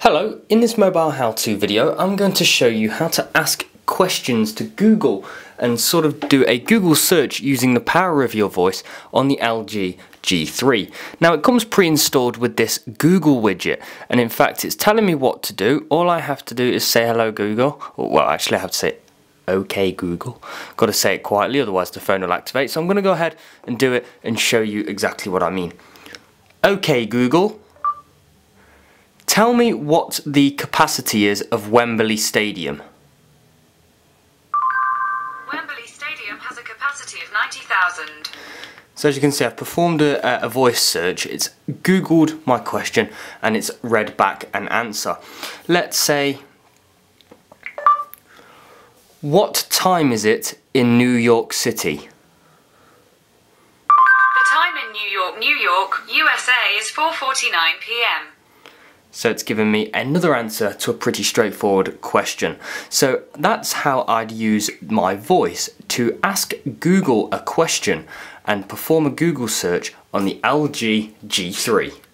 Hello, in this mobile how-to video I'm going to show you how to ask questions to Google and sort of do a Google search using the power of your voice on the LG G3. Now it comes pre-installed with this Google widget and in fact it's telling me what to do. All I have to do is say hello Google, well actually I have to say okay Google. Got to say it quietly otherwise the phone will activate so I'm going to go ahead and do it and show you exactly what I mean. Okay Google, tell me what the capacity is of Wembley Stadium. Wembley Stadium has a capacity of 90,000. So as you can see I've performed a, a, voice search, it's googled my question and it's read back an answer. Let's say, what time is it in New York City? The time in New York, New York, USA is 4.49 p.m. So it's given me another answer to a pretty straightforward question. So that's how I'd use my voice to ask Google a question and perform a Google search on the LG G3.